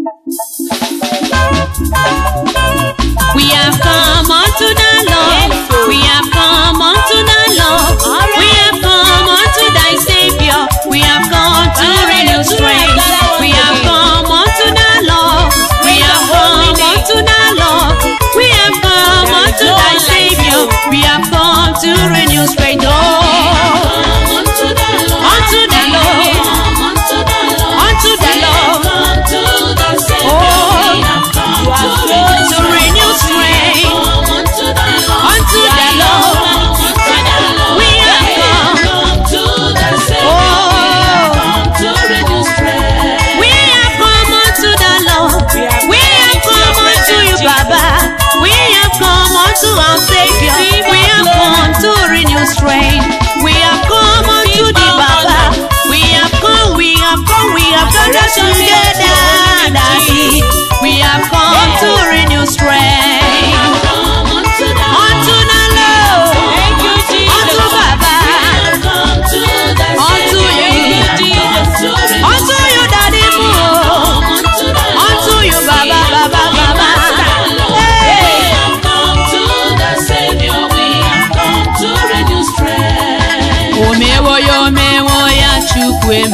We have come unto the Lord. We have come unto the Lord. We have come unto thy Savior. We have come to renew strength. We have come unto the Lord. We have come unto the Lord. We have come unto thy Savior. We have come to renew strength. Oh,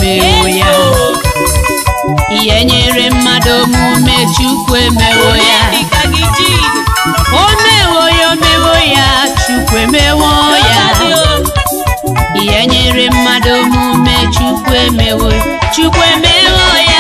emewo ya ihe nyere mmadụ omume chukwu emewo ya o mewo ya omewo ya chukwu emewo ya ihe nyere mmadụ omume chukwu emewo chukwu emewo ya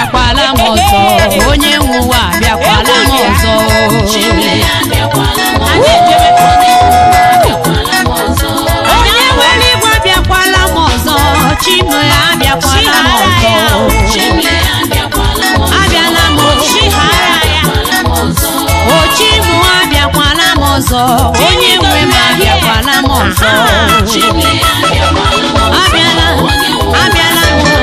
bịakwala m ọzọ onye nwe bịakwala m ọzọ onye nwe m abịakwala m ọzọ abịala m mụ m ọzọ onye nwe m m ọzọ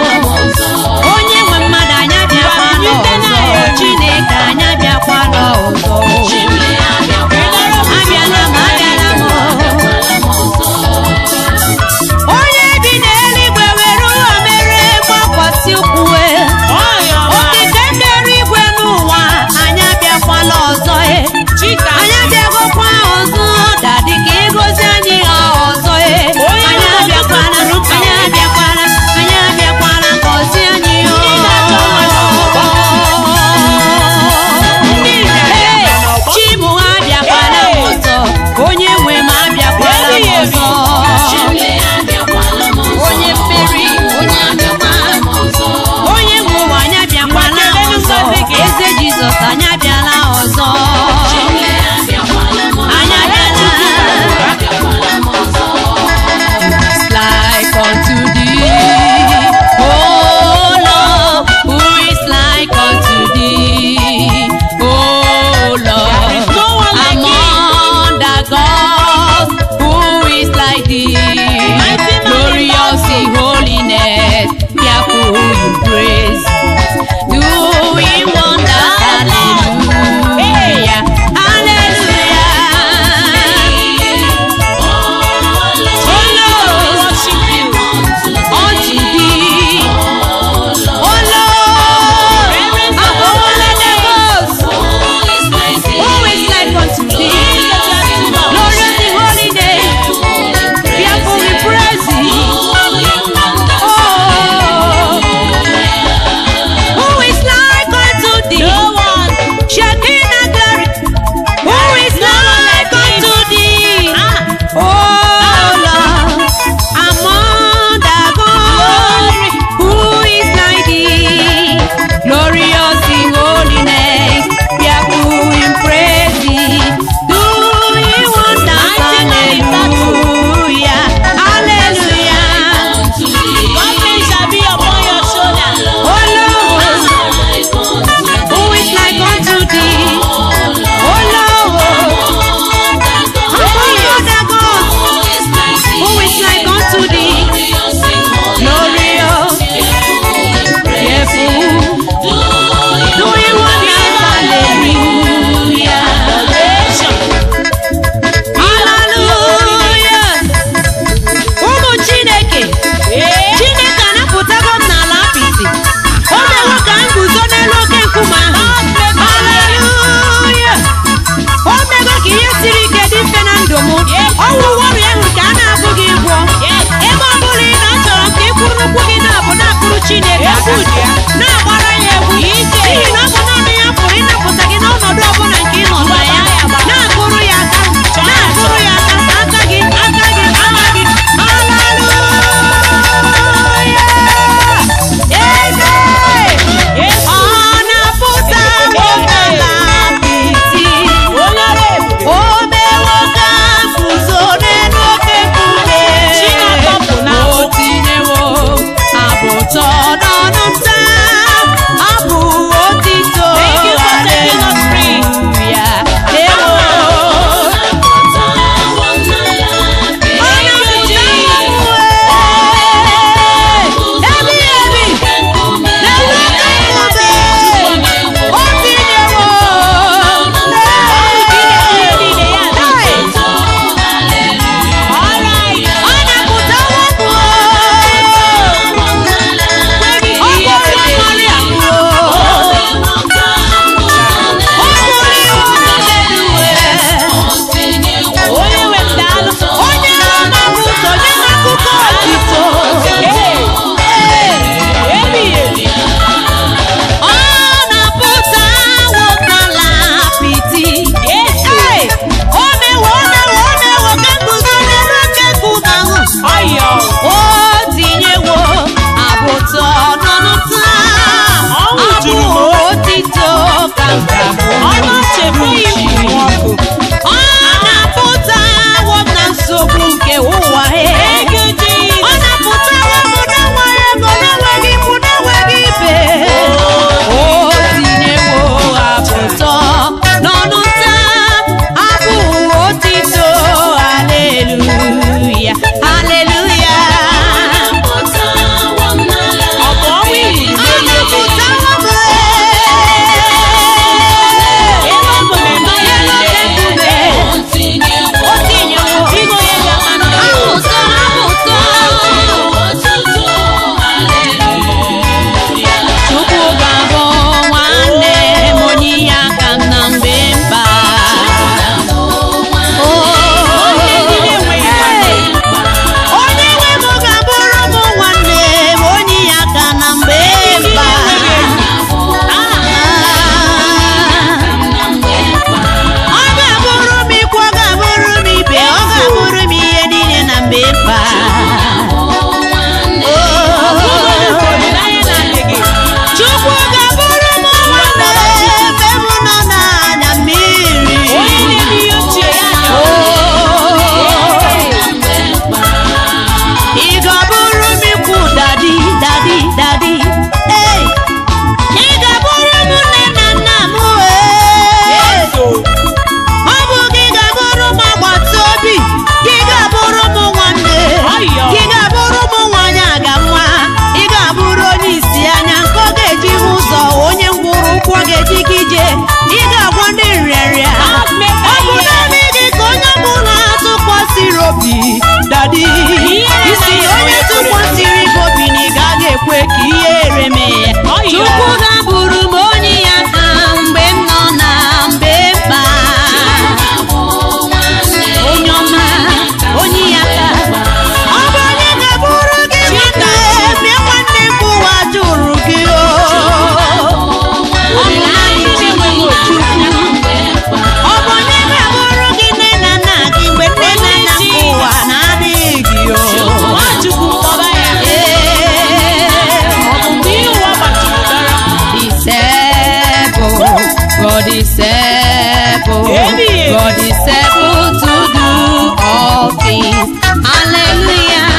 God is able to do all things. Hallelujah.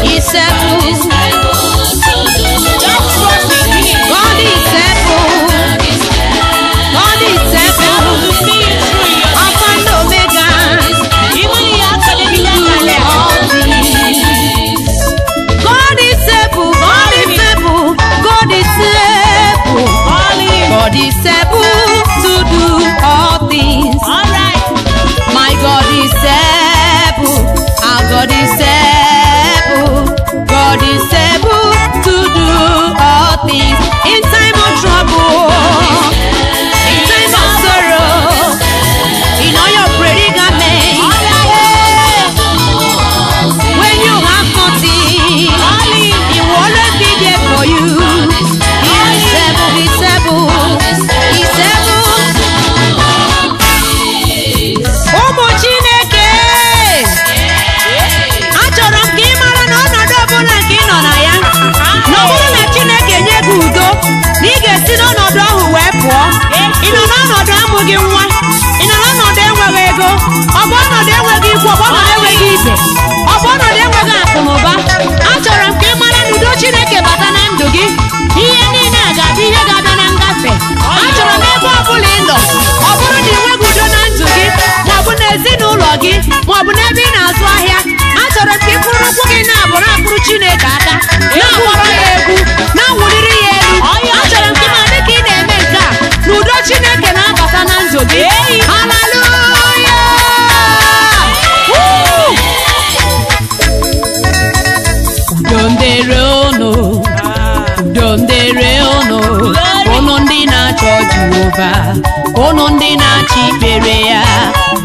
He's able. He's able. is able to do all things. My God is able. Our God is able. God is able to do all things in time of trouble. ise ọ bụ ọnọdụ enweghị akụ na ụba achọrọ m ka ị mara na udo Chineke bata na ndụ gị ihe niile a ga-abụ ihe ga-abịa na ngafe achọrọ m ebe ọ bụla ị nọ ọ bụrụ na ị nweghị udo na ndụ gị maọbụ na ezinụlọ gị maọbụ ebe ị na-azụ ahịa achọrọ m ka ịkpụrụ ụkwụ gị na-abụrụ akpụrụ Chineke aka na-akpọrọ ya egwu na-awụliri ya elu achọrọ m ka ma, dị ka ị na-eme nke a na udo Chineke na-abata na ndụ gị afa ndị na-achị ikpere ya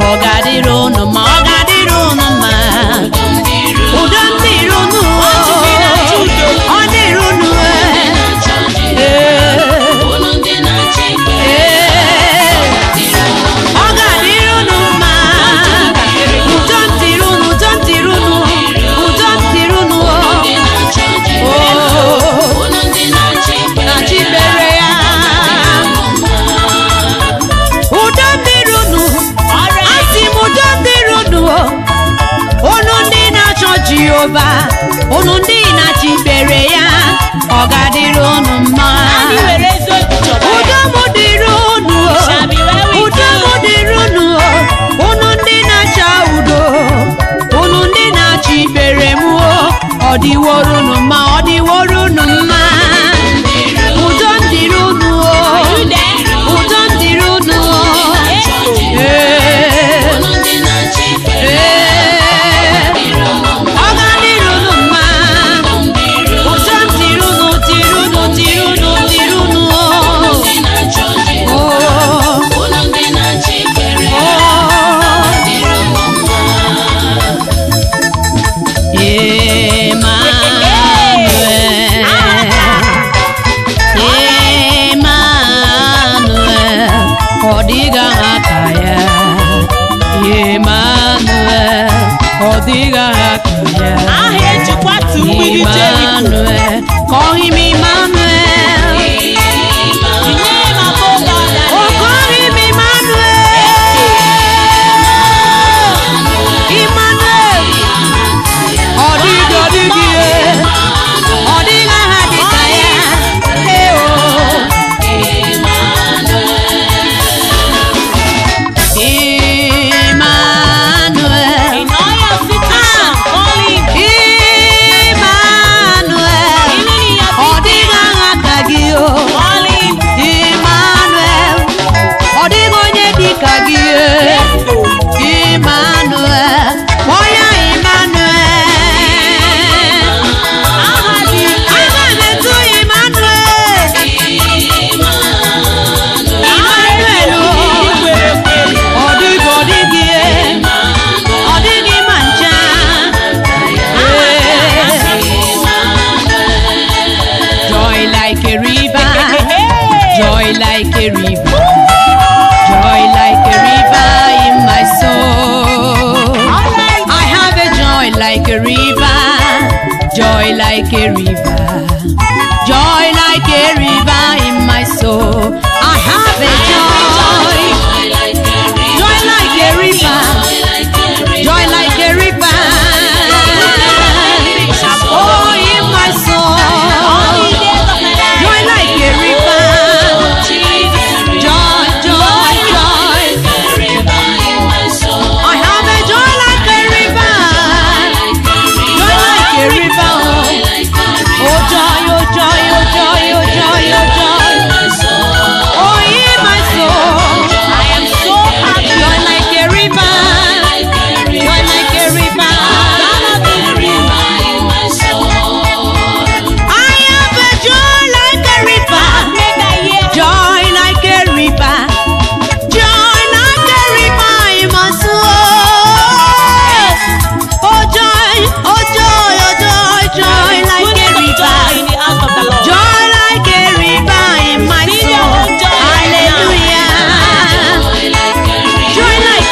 ọ ga-adịrị ụnụ ma jehova unu ndị na ya ọ ga-adịrị unu mma ụdọ m dịrị dịrị ndị na acha udo ụnụ ndị na acha m ọ mma ọ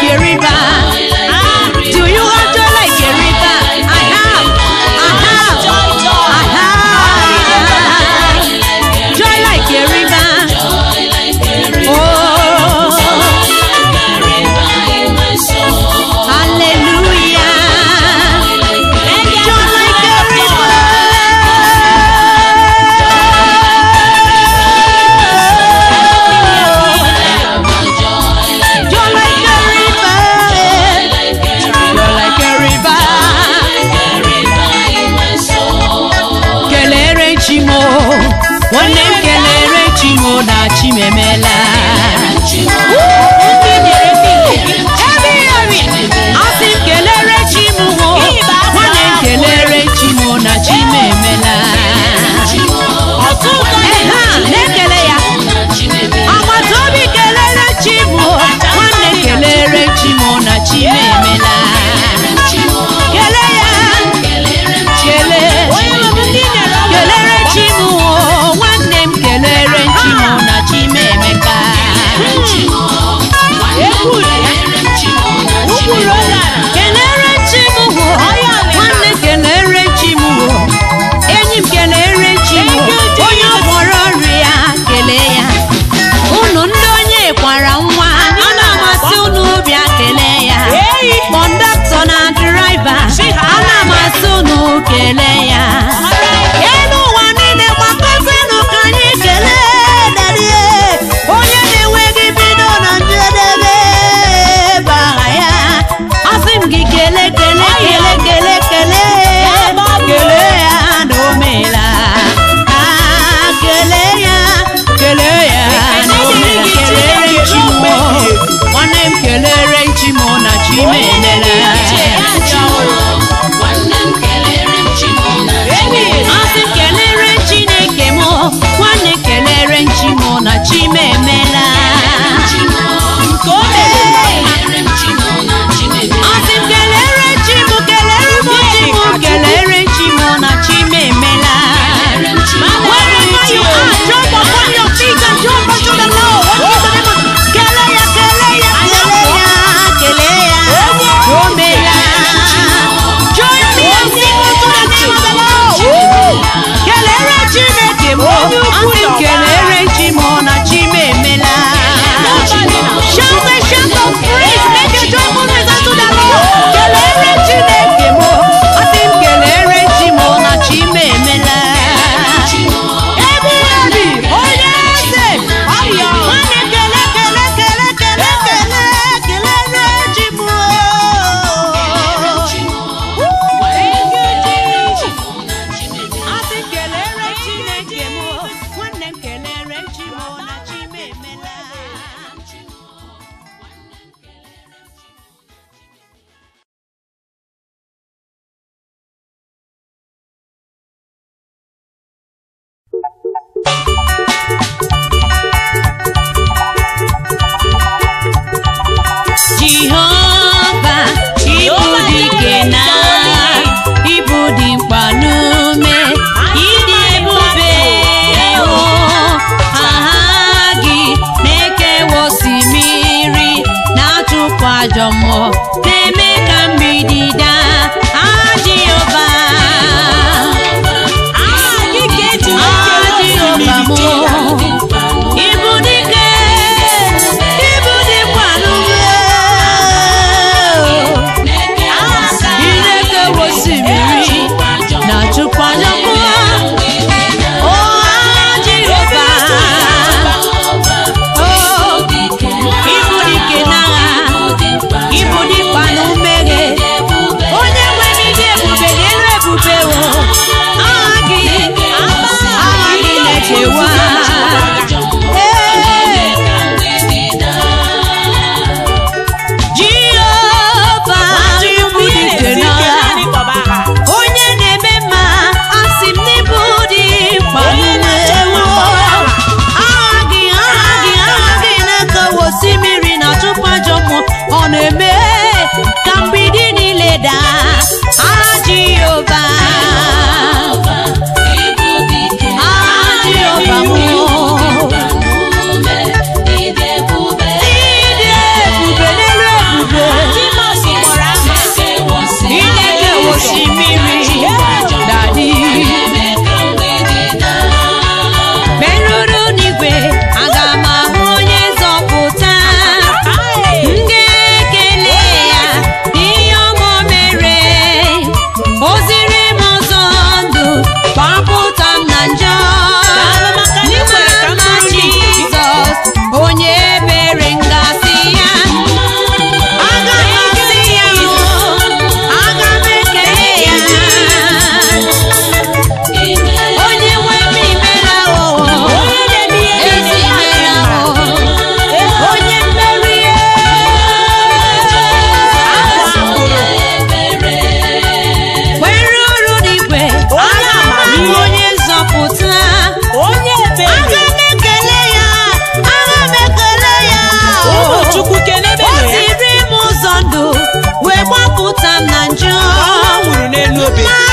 Cherry River. 累。妈。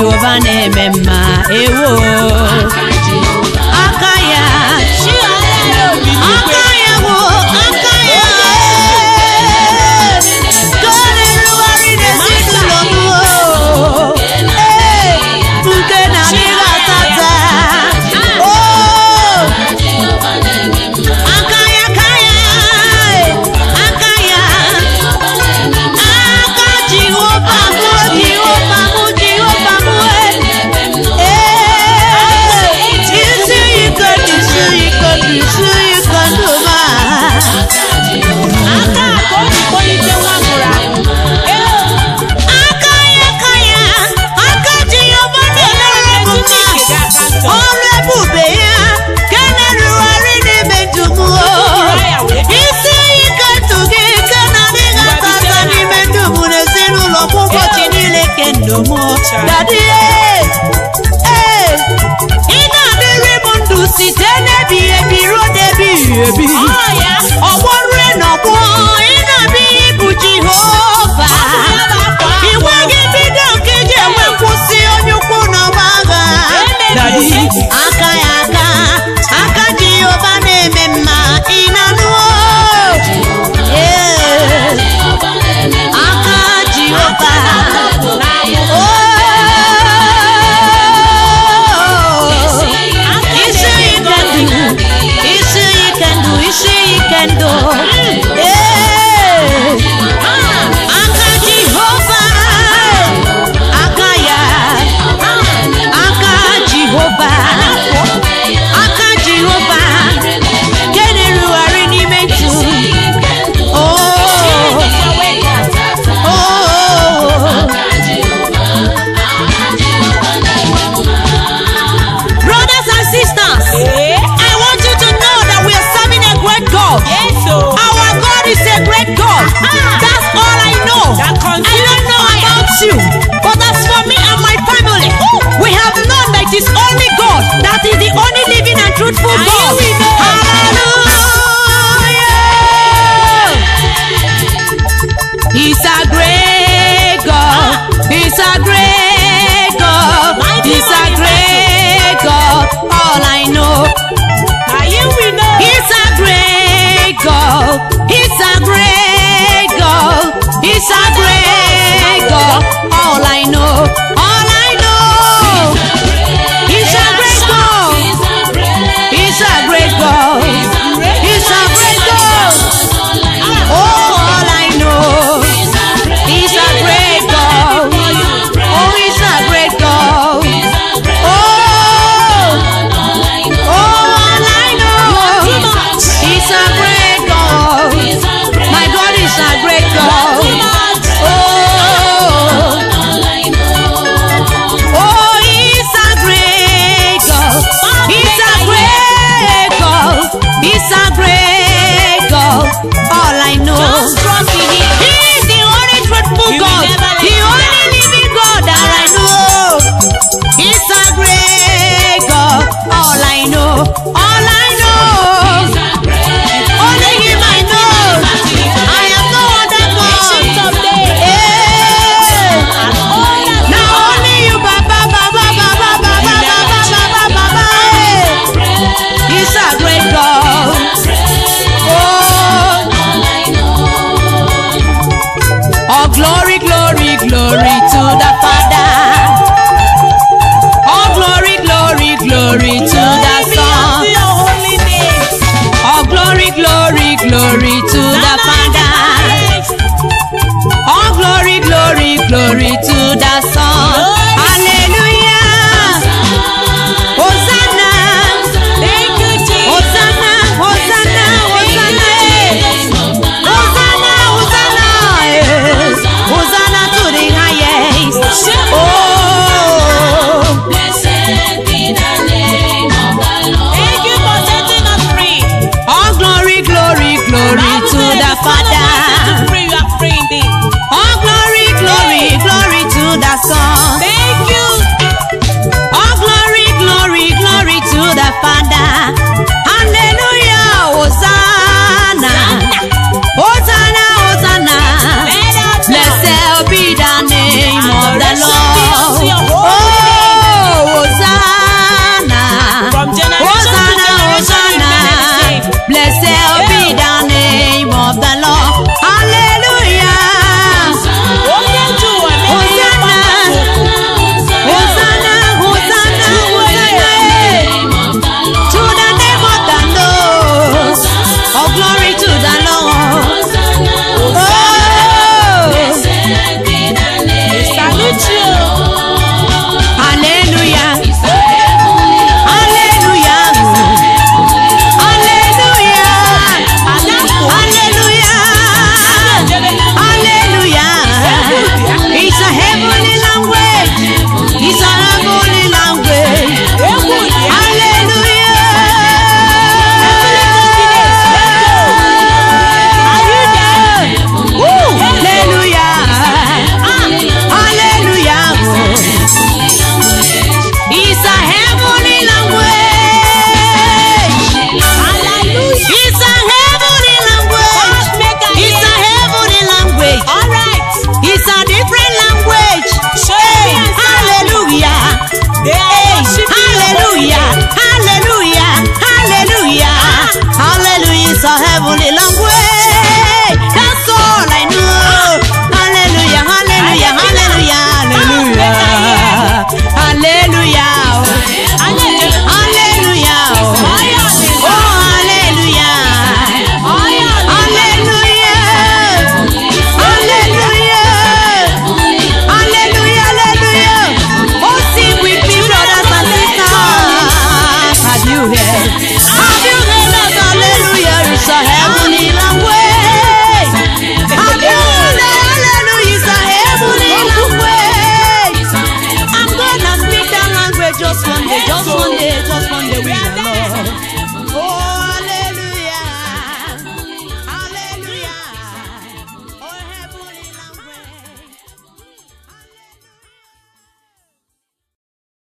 jehova na-eme mma ewo